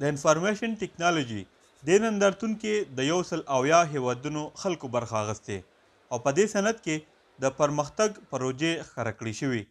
د انفارمیشن ټکنالوژي دې نندارتون کې د یو سل اویا هېوادونو خلکو برخه اخیستې او په دې صنعت کې د پرمختګ پروژې ښکاره کړې شوي.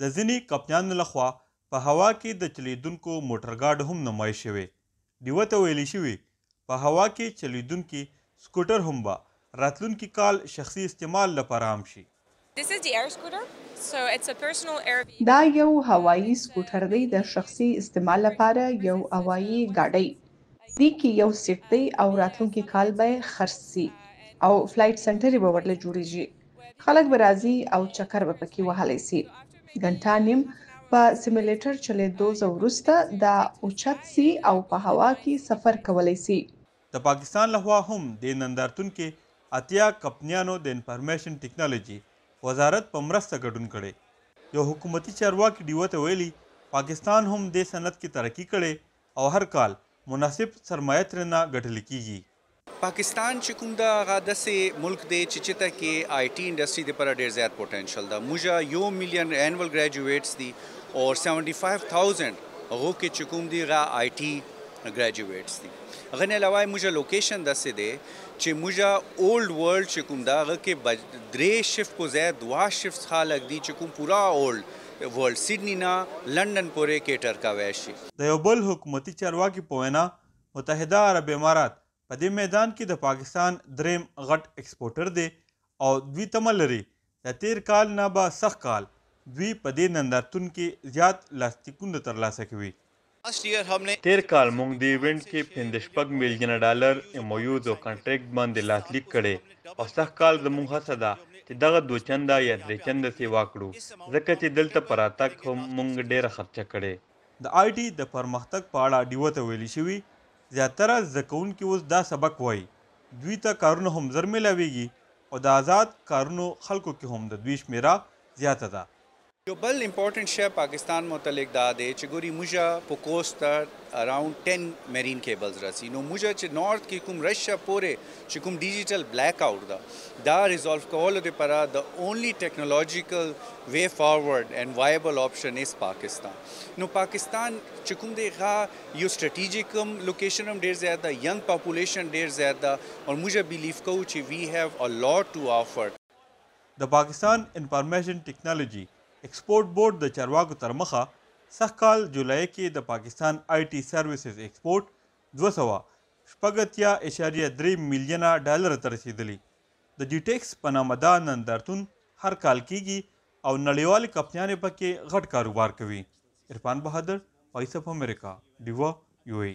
د ځیني کپنیانو له خوا په هوا کې د چلېدونکو موټرګاډو هم نمایش شوی. ډیوه ته ویلي شوي په هوا کې چلیدونکي سکوټر هم به راتلونکي کال شخصي استعمال لپاره عام شي. دا یو هوایي سکوټر دی د شخصي استعمال لپاره یو هوایي ګاډۍ دي کې یو سیټ دی او راتلونکي کال به یې خرڅ شي او فلایټ سنټرې به ورله جوړیږي. خلک به راځي او چکر به پکې وهلی سي. ګنټه نیم په سیمولیټر چلیدو ځه وروسته دا اوچت سي او په هوا کي سفر کولی سي. د پاکستان لخوا هم دې نندارتون کې اتیا کپنیانو د انفارمیشن ټکنالوجي وزارت په مرسته ګډون کړی. یو حکومتي چارواکي ډیوه ته ویلي، پاکستان هم دې صنعت کې ترقي کړې او هر کال مناسب سرمایه ترېنه ګټلې کیږي. پاکستان چې کوم ده هغه داسې ملک دی چې چته کې آی ټي انډسټري د پر ډیر زیات پوتنشل ده موږ یو میلیون انول ګریجویټس دي او 75000 غو کې چې کوم دی غا آی ټي ګریجویټس دي غنه علاوه موږ لوکیشن داسې دی چې موږ اولډ ورلد چې کوم دا غو کې درې شفت کو زیات دوا شفت خلک دي چې کوم پورا اولډ ورلد سیدنی نه لندن پورې کیټر کاوه شي د یو بل حکومتي چارواکي په وینا، متحده عرب امارات په دې میدان کې د پاکستان دریم غټ ایکسپورټر دی او دوی تمه لري د تېر کال نه به سږ کال دوی په دې نندارتون کې زیات لاستیکونه ترلاسه کوي. تېر کال موږ دې ایونټ کې پنځه شپږ میلیونه ډالر MOUs او کنټریکټ باندې لاسلیک کړي او سږ کال زموږ هڅه ده چې دغه دوه چنده یا درې چنده سېوا کړو ځکه چې دلته په راتګ هم موږ ډېره خرچه کړې. د آی ټي د پرمختګ په اړه ډیوه ته ویل شوي، زیاتره زده کوونکي اوس دا سبک وايي، دوی ته کارونه هم زر میلاویږي او د ازاد کارونو خلکو کې هم د دوی شمیره زیاته ده. یو بل امپورټنټ شی پاکستان متعلق دا دی چې ګوري موږ په کوست ته اراونډ ټین میرین کیبلز راسي نو موږ چې نورت کې کوم رشا پورې چې کوم ډیجیټل بلیک آوټ ده دا ریزولف کولو لپاره د اونلی ټیکنالوژیکل وی فارورډ اینڈ وایبل آپشن اس پاکستان نو پاکستان چې کوم دی غا یو سټریټیجیک لوکیشن هم ډیر زیات ده ینګ پاپولیشن ډیر زیات ده او موږ بیلیف کوو چې وی هاف ا لاټ ټو آفر د پاکستان انفارمیشن ټیکنالوژي ایکسپورټ بورډ د چارواکو تر مخه سږ کال جولای کې د پاکستان آی ټي سروسز ایکسپورټ دوه سوه شپږ اتیا اعشاریه درې میلیونه ډالرو ته رسېدلې. د جي ټېکس په نامه دا نندارتون هر کال کېږي او نړیوالې کمپنیانې په کې غټ کاروبار کوي. عرفان بهادر، وایس اف امریکا، ډیوه، یو اې ای.